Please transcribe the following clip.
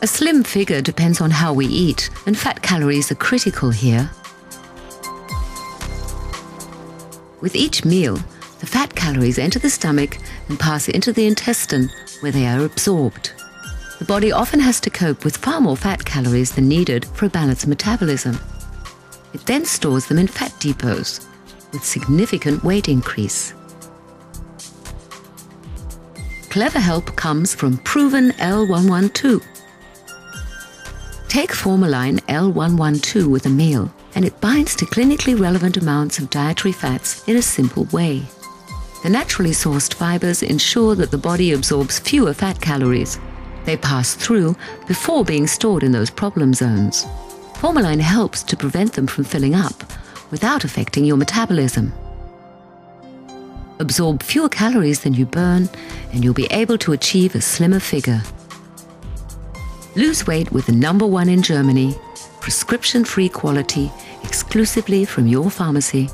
A slim figure depends on how we eat, and fat calories are critical here. With each meal, the fat calories enter the stomach and pass into the intestine where they are absorbed. The body often has to cope with far more fat calories than needed for a balanced metabolism. It then stores them in fat depots, with significant weight increase. Clever help comes from proven L112. Take Formoline L112 with a meal, and it binds to clinically relevant amounts of dietary fats in a simple way. The naturally sourced fibers ensure that the body absorbs fewer fat calories. They pass through before being stored in those problem zones. Formoline helps to prevent them from filling up without affecting your metabolism. Absorb fewer calories than you burn, and you'll be able to achieve a slimmer figure. Lose weight with the number one in Germany, prescription free quality, exclusively from your pharmacy.